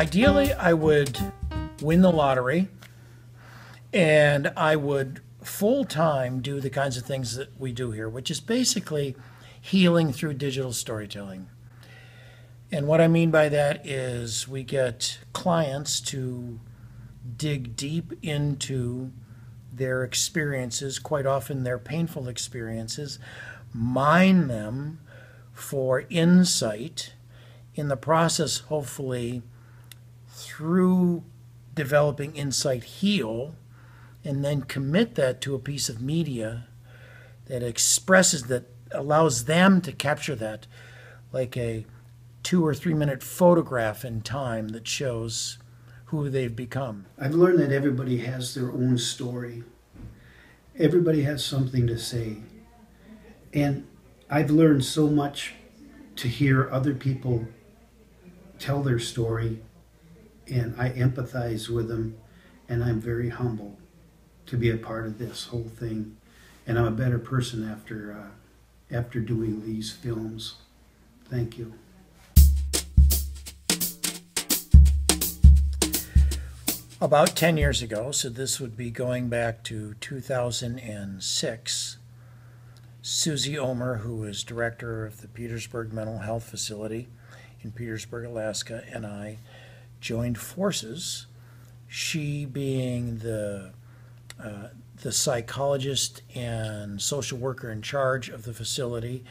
Ideally, I would win the lottery and I would full time do the kinds of things that we do here, which is basically healing through digital storytelling. And what I mean by that is we get clients to dig deep into their experiences, quite often their painful experiences, mine them for insight, in the process, hopefully, through developing insight, heal, and then commit that to a piece of media that expresses that allows them to capture that like a two or three minute photograph in time that shows who they've become. I've learned that everybody has their own story. Everybody has something to say. And I've learned so much to hear other people tell their story, and I empathize with them, and I'm very humble to be a part of this whole thing. And I'm a better person after uh, after doing these films. Thank you. About 10 years ago, so this would be going back to 2006, Susie Omer, who is director of the Petersburg Mental Health Facility in Petersburg, Alaska, and I joined forces. She being the uh, the psychologist and social worker in charge of the facility,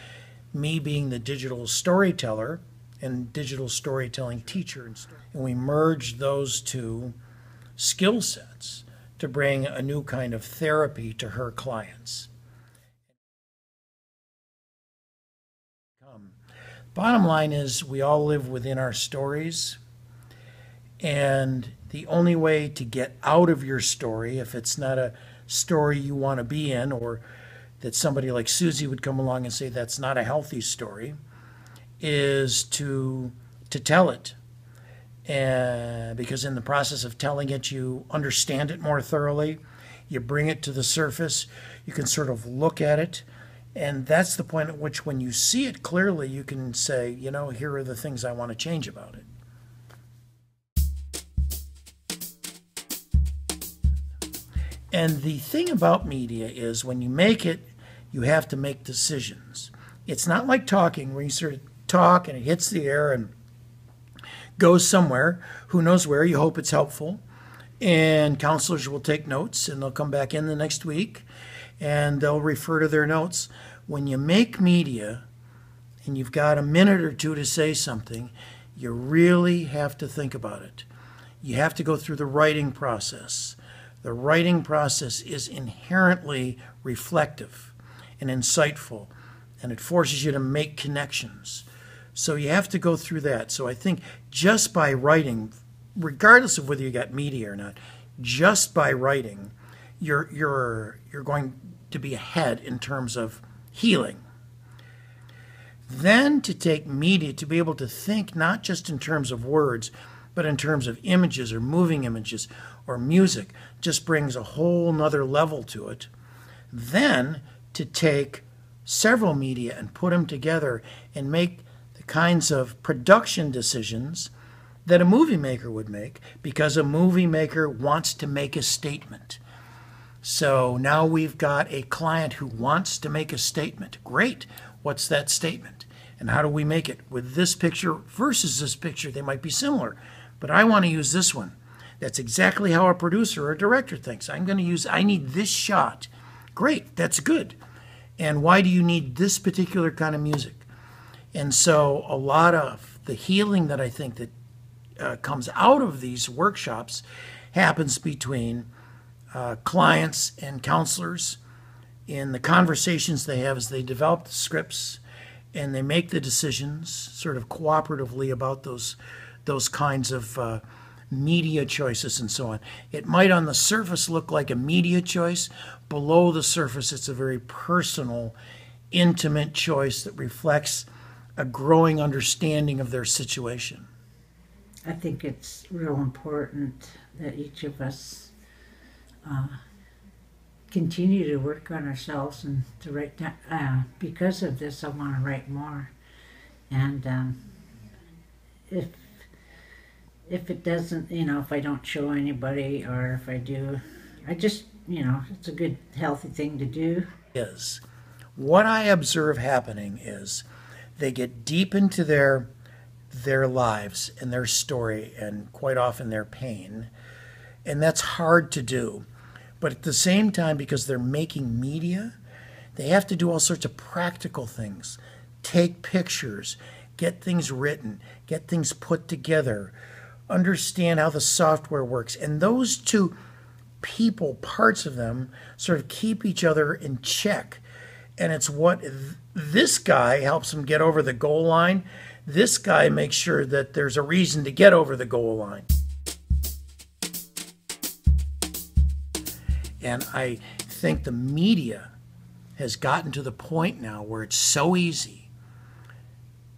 me being the digital storyteller and digital storytelling teacher. And we merged those two skill sets to bring a new kind of therapy to her clients. Bottom line is, we all live within our stories, and the only way to get out of your story, if it's not a story you want to be in, or that somebody like Susie would come along and say that's not a healthy story, is to to tell it and because in the process of telling it, you understand it more thoroughly. You bring it to the surface. You can sort of look at it. And that's the point at which, when you see it clearly, you can say, you know, here are the things I want to change about it. And the thing about media is when you make it, you have to make decisions. It's not like talking where you sort of talk and it hits the air and goes somewhere, who knows where. You hope it's helpful. And counselors will take notes and they'll come back in the next week and they'll refer to their notes. When you make media and you've got a minute or two to say something, you really have to think about it. You have to go through the writing process. The writing process is inherently reflective and insightful, and it forces you to make connections. So you have to go through that. So I think just by writing, regardless of whether you got media or not, just by writing, you're you're you're going to be ahead in terms of healing. Then to take media to be able to think not just in terms of words, but in terms of images or moving images or music just brings a whole nother level to it. Then to take several media and put them together and make the kinds of production decisions that a movie maker would make because a movie maker wants to make a statement. So now we've got a client who wants to make a statement. Great. What's that statement? And how do we make it? With this picture versus this picture, they might be similar, but I want to use this one. That's exactly how a producer or a director thinks. I'm going to use, I need this shot. Great, that's good. And why do you need this particular kind of music? And so a lot of the healing that I think that uh, comes out of these workshops happens between uh, clients and counselors in the conversations they have as they develop the scripts and they make the decisions sort of cooperatively about those those kinds of uh, media choices and so on. It might on the surface look like a media choice. Below the surface, it's a very personal, intimate choice that reflects a growing understanding of their situation. I think it's real important that each of us uh, continue to work on ourselves and to write down. Uh, because of this, I want to write more. And um, if if it doesn't, you know, if I don't show anybody or if I do, I just, you know, it's a good, healthy thing to do. is what I observe happening is they get deep into their their lives and their story and quite often their pain. And that's hard to do. But at the same time, because they're making media, they have to do all sorts of practical things. Take pictures, get things written, get things put together, understand how the software works. And those two people, parts of them, sort of keep each other in check. And it's what th- this guy helps him get over the goal line. This guy makes sure that there's a reason to get over the goal line. And I think the media has gotten to the point now where it's so easy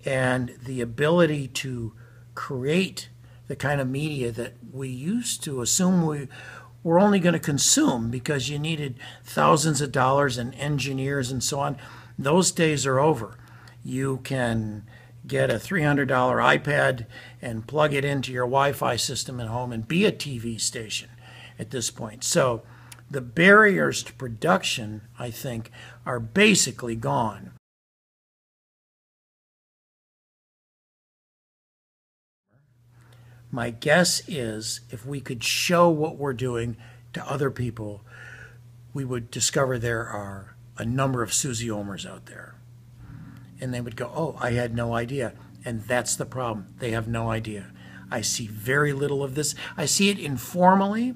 and the ability to create the kind of media that we used to assume we were only going to consume because you needed thousands of dollars and engineers and so on. Those days are over. You can get a $300 iPad and plug it into your Wi Fi system at home and be a TV station at this point. So the barriers to production, I think, are basically gone. My guess is if we could show what we're doing to other people, we would discover there are a number of Susie Omers out there. And they would go, Oh, I had no idea. And that's the problem. They have no idea. I see very little of this. I see it informally,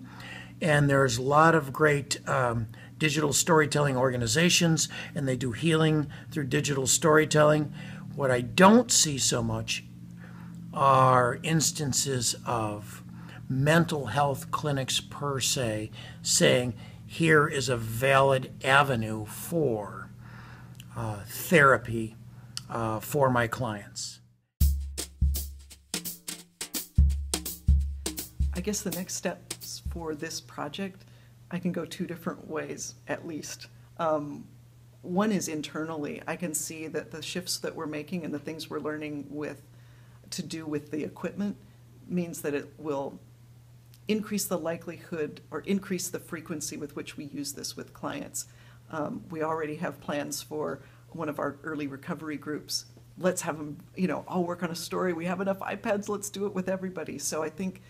and there's a lot of great um, digital storytelling organizations, and they do healing through digital storytelling. What I don't see so much are instances of mental health clinics per se saying here is a valid avenue for uh, therapy uh, for my clients. I guess the next steps for this project, I can go two different ways at least. Um, one is internally. I can see that the shifts that we're making and the things we're learning with to do with the equipment means that it will increase the likelihood or increase the frequency with which we use this with clients. Um, we already have plans for one of our early recovery groups. Let's have them, you know, all work on a story. We have enough iPads. Let's do it with everybody. So I think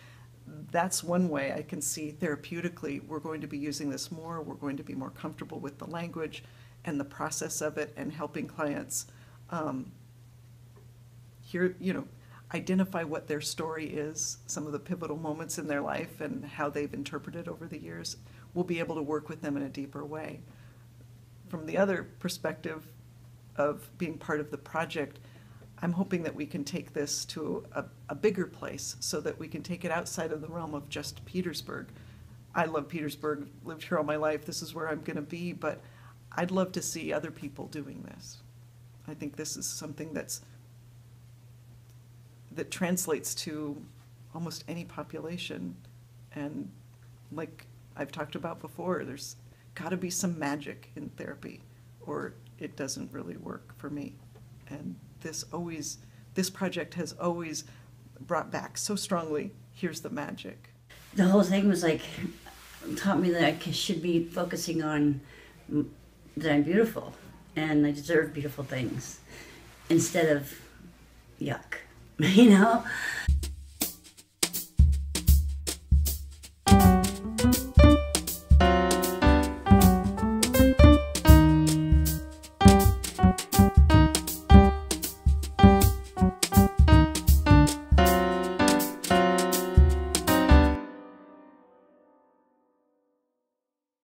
that's one way I can see therapeutically we're going to be using this more. We're going to be more comfortable with the language and the process of it and helping clients um, hear, you know, identify what their story is, some of the pivotal moments in their life and how they've interpreted over the years. We'll be able to work with them in a deeper way. From the other perspective of being part of the project, I'm hoping that we can take this to a, a bigger place so that we can take it outside of the realm of just Petersburg. I love Petersburg, lived here all my life, this is where I'm going to be, but I'd love to see other people doing this. I think this is something that's that translates to almost any population. And like I've talked about before, there's got to be some magic in therapy, or it doesn't really work for me. And this always, this project has always brought back so strongly here's the magic. The whole thing was like, taught me that I should be focusing on that I'm beautiful and I deserve beautiful things instead of yuck. you know?